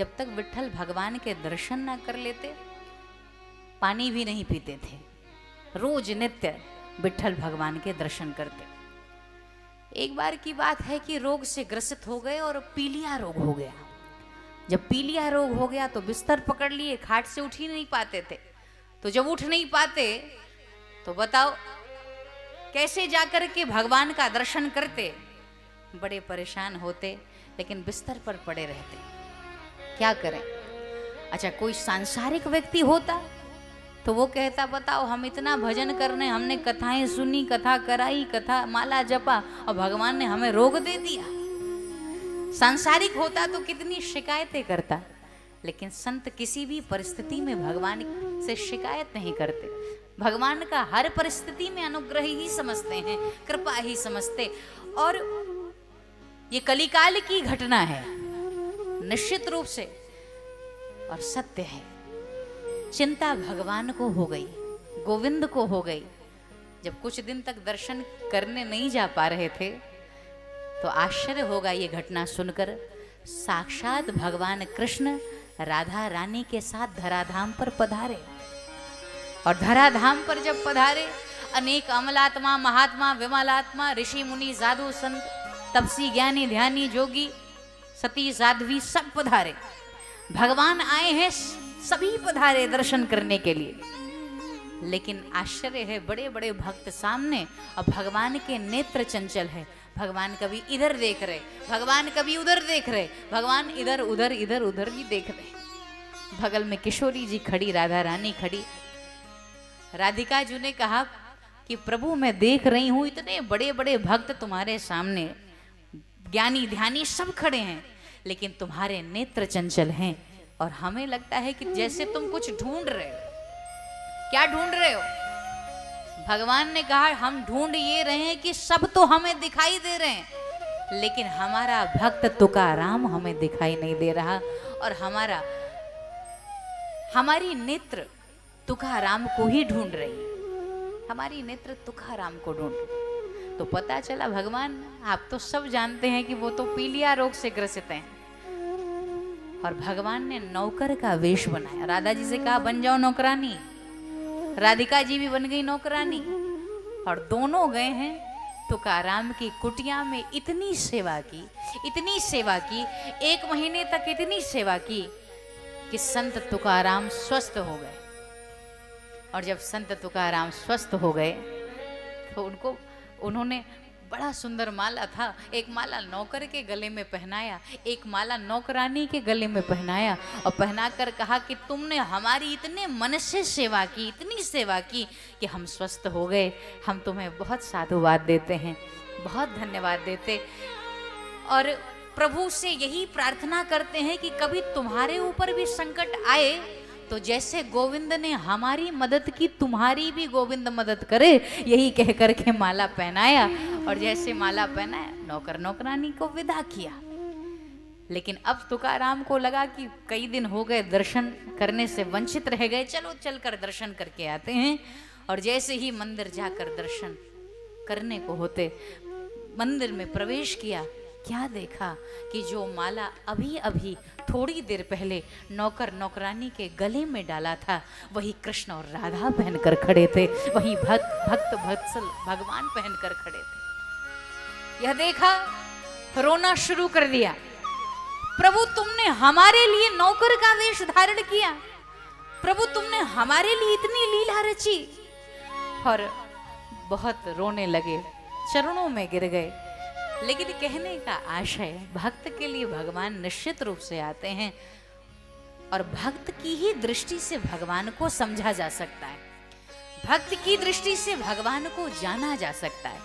जब तक विठल भगवान के दर्शन ना कर लेते, पानी भी नहीं पीते थे। रोज नित्य विठल भगवान के दर्शन करते। एक बार की बात है कि रोग से ग्रसित हो गए और पीलिया रोग हो गया। जब पीलिया रोग हो गया तो बिस्तर पकड़ लिए, खाट से उठ ही नहीं पाते थे। तो जब उठ नहीं पाते तो बताओ, कैसे जाकर के भगवान का दर्शन करते? बड़े परेशान होते, लेकिन बिस्तर पर पड़े रहते। क्या करें? अच्छा कोई सांसारिक व्यक्ति होता तो वो कहता, बताओ, हम इतना भजन करने हमने कथाएँ सुनी, कथा कराई, कथा माला जपा, और भगवान ने हमें रोग दे दिया। सांसारिक होता तो कितनी शिकायतें करता, लेकिन संत किसी भी परिस्थिति में भगवान से शिकायत नहीं करते। भगवान का हर परिस्थिति में अनुग्रह ही समझते हैं, कृपा ही समझते। और ये कलिकाल की घटना है। निश्चित रूप से। और सत्य है। चिंता भगवान को हो गई, गोविंद को हो गई। जब कुछ दिन तक दर्शन करने नहीं जा पा रहे थे तो आश्चर्य होगा ये घटना सुनकर। साक्षात भगवान कृष्ण राधा रानी के साथ धराधाम पर पधारे। और धराधाम पर जब पधारे, अनेक अमलात्मा, महात्मा, विमलात्मा, ऋषि, मुनि, साधु, संत, तपसी, ज्ञानी, ध्यानी, जोगी सती साध्वी सब पधारे। भगवान आए हैं सभी पधारे दर्शन करने के लिए। लेकिन आश्चर्य है बड़े बड़े भक्त सामने और भगवान के नेत्र चंचल है। भगवान कभी इधर देख रहे, भगवान कभी उधर देख रहे, भगवान इधर, उधर इधर, उधर भी देख रहे। बगल में किशोरी जी खड़ी, राधा रानी खड़ी। राधिका जी ने कहा कि प्रभु मैं देख रही हूँ, इतने बड़े बड़े भक्त तुम्हारे सामने। ज्ञानी ध्यानी सब खड़े हैं। लेकिन तुम्हारे नेत्र चंचल हैं। और हमें लगता है कि जैसे तुम कुछ ढूंढ रहे हो। क्या ढूंढ रहे हो? भगवान ने कहा, हम ढूंढ ये रहे हैं कि सब तो हमें दिखाई दे रहे हैं। लेकिन हमारा भक्त तुकाराम हमें दिखाई नहीं दे रहा। और हमारा, हमारी नेत्र तुकाराम को ही ढूंढ रही हमारी नेत्र तुकाराम को ढूंढ तो पता चला भगवान, आप तो सब जानते हैं कि वो तो पीलिया रोग से ग्रसित हैं। और भगवान ने नौकर का वेश बनाया। राधा जी से कहा, बन जाओ नौकरानी। राधिका जी भी बन गई नौकरानी। और दोनों गए हैं तुकाराम की कुटिया में इतनी सेवा की, इतनी सेवा की, एक महीने तक इतनी सेवा की कि संत तुकाराम स्वस्थ हो गए। और जब संत तुकाराम स्वस्थ हो गए तो उनको उन्होंने बड़ा सुंदर माला था। एक माला नौकर के गले में पहनाया, एक माला नौकरानी के गले में पहनाया और पहनाकर कहा कि तुमने हमारी इतने मन से सेवा की, इतनी सेवा की कि हम स्वस्थ हो गए। हम तुम्हें बहुत साधुवाद देते हैं, बहुत धन्यवाद देते। और प्रभु से यही प्रार्थना करते हैं कि कभी तुम्हारे ऊपर भी संकट आए तो जैसे गोविंद ने हमारी मदद की, तुम्हारी भी गोविंद मदद करे, यही कह करके माला पहनाया। और जैसे माला पहनाया, नौकर नौकरानी को विदा किया। लेकिन अब तुकाराम को लगा कि कई दिन हो गए, दर्शन करने से वंचित रह गए। चलो, चलकर दर्शन करके आते हैं। और जैसे ही मंदिर जाकर दर्शन करने को होते, मंदिर में प्रवेश किया क्या देखा कि जो माला अभी अभी थोड़ी देर पहले नौकर नौकरानी के गले में डाला था, वही कृष्ण और राधा पहनकर खड़े थे, वही भक्त भक्त भत्सल भगवान पहनकर खड़े थे। यह देखा, रोना शुरू कर दिया। प्रभु तुमने हमारे लिए नौकर का वेश धारण किया। प्रभु तुमने हमारे लिए इतनी लीला रची। और बहुत रोने लगे, चरणों में गिर गए। लेकिन कहने का आशय भक्त के लिए भगवान निश्चित रूप से आते हैं और भक्त की ही दृष्टि से भगवान को समझा जा सकता है। भक्त की दृष्टि से भगवान को जाना जा सकता है।